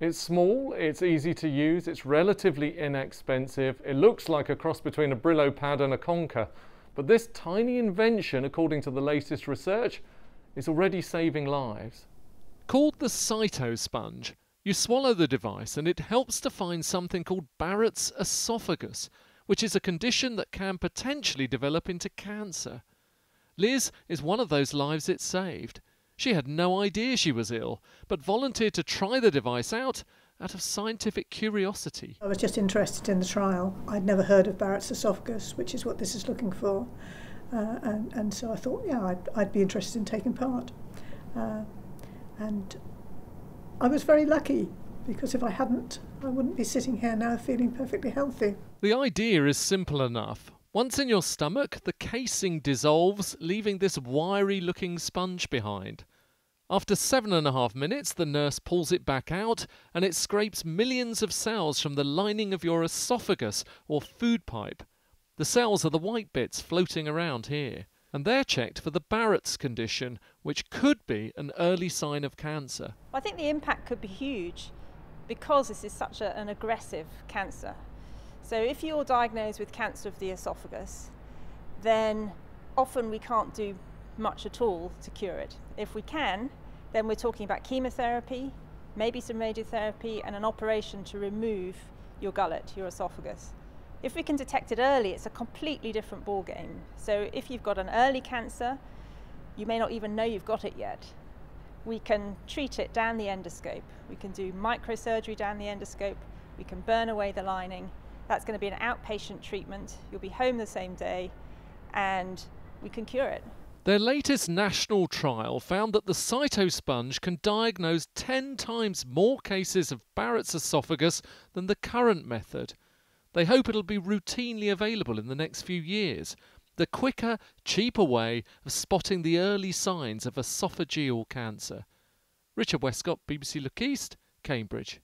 It's small, it's easy to use, it's relatively inexpensive, it looks like a cross between a Brillo pad and a Conker. But this tiny invention, according to the latest research, is already saving lives. Called the cytosponge, you swallow the device and it helps to find something called Barrett's esophagus, which is a condition that can potentially develop into cancer. Liz is one of those lives it saved. She had no idea she was ill, but volunteered to try the device out out of scientific curiosity. I was just interested in the trial. I'd never heard of Barrett's esophagus, which is what this is looking for. Uh, and, and so I thought, yeah, I'd, I'd be interested in taking part. Uh, and I was very lucky because if I hadn't, I wouldn't be sitting here now feeling perfectly healthy. The idea is simple enough. Once in your stomach, the casing dissolves, leaving this wiry looking sponge behind. After seven and a half minutes, the nurse pulls it back out and it scrapes millions of cells from the lining of your esophagus or food pipe. The cells are the white bits floating around here, and they're checked for the Barrett's condition, which could be an early sign of cancer. I think the impact could be huge because this is such a, an aggressive cancer. So if you're diagnosed with cancer of the esophagus, then often we can't do much at all to cure it. If we can, then we're talking about chemotherapy, maybe some radiotherapy, and an operation to remove your gullet, your esophagus. If we can detect it early, it's a completely different ballgame. So if you've got an early cancer, you may not even know you've got it yet. We can treat it down the endoscope. We can do microsurgery down the endoscope. We can burn away the lining that's going to be an outpatient treatment. You'll be home the same day and we can cure it. Their latest national trial found that the cytosponge can diagnose 10 times more cases of Barrett's esophagus than the current method. They hope it'll be routinely available in the next few years. The quicker, cheaper way of spotting the early signs of esophageal cancer. Richard Westcott, BBC Look East, Cambridge.